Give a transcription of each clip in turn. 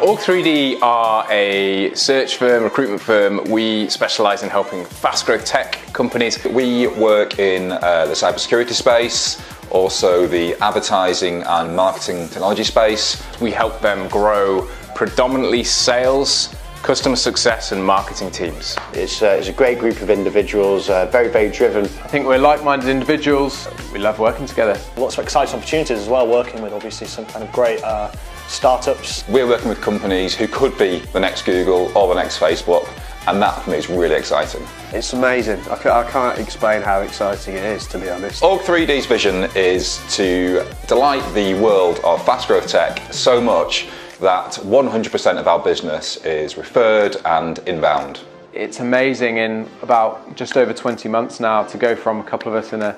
Org3D are a search firm, recruitment firm. We specialise in helping fast growth tech companies. We work in uh, the cybersecurity space, also the advertising and marketing technology space. We help them grow predominantly sales, customer success and marketing teams. It's, uh, it's a great group of individuals, uh, very, very driven. I think we're like-minded individuals. We love working together. Lots of exciting opportunities as well, working with obviously some kind of great uh, startups. We're working with companies who could be the next Google or the next Facebook and that for me is really exciting. It's amazing. I can't explain how exciting it is, to be honest. Org3D's vision is to delight the world of fast growth tech so much that 100% of our business is referred and inbound. It's amazing in about just over 20 months now to go from a couple of us in a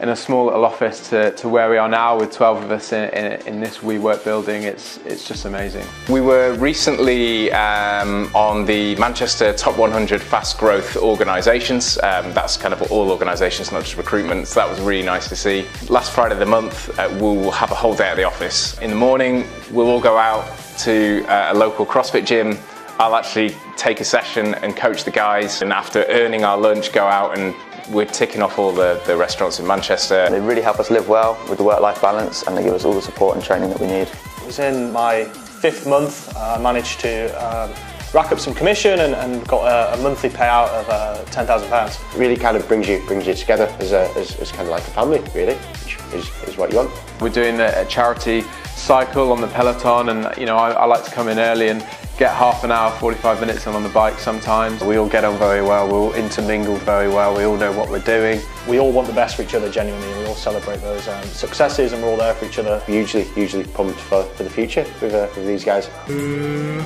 in a small little office to, to where we are now with 12 of us in, in, in this WeWork building. It's, it's just amazing. We were recently um, on the Manchester Top 100 Fast Growth Organisations. Um, that's kind of all organisations, not just recruitment. So that was really nice to see. Last Friday of the month, uh, we'll have a whole day at the office. In the morning, we'll all go out to uh, a local CrossFit gym I'll actually take a session and coach the guys and after earning our lunch go out and we're ticking off all the, the restaurants in Manchester. They really help us live well with the work-life balance and they give us all the support and training that we need. It was in my fifth month, I uh, managed to um, rack up some commission and, and got a, a, monthly payout of uh, £10,000. Really kind of brings you brings you together as, a, as, as kind of like a family, really, which is, is what you want. We're doing a, a charity cycle on the Peloton and you know I, I like to come in early and get half an hour, 45 minutes on, on the bike sometimes. We all get on very well, we're all intermingled very well, we all know what we're doing. We all want the best for each other genuinely and we all celebrate those um, successes and we're all there for each other. Usually, usually pumped for, for the future with, uh, with these guys. Mm.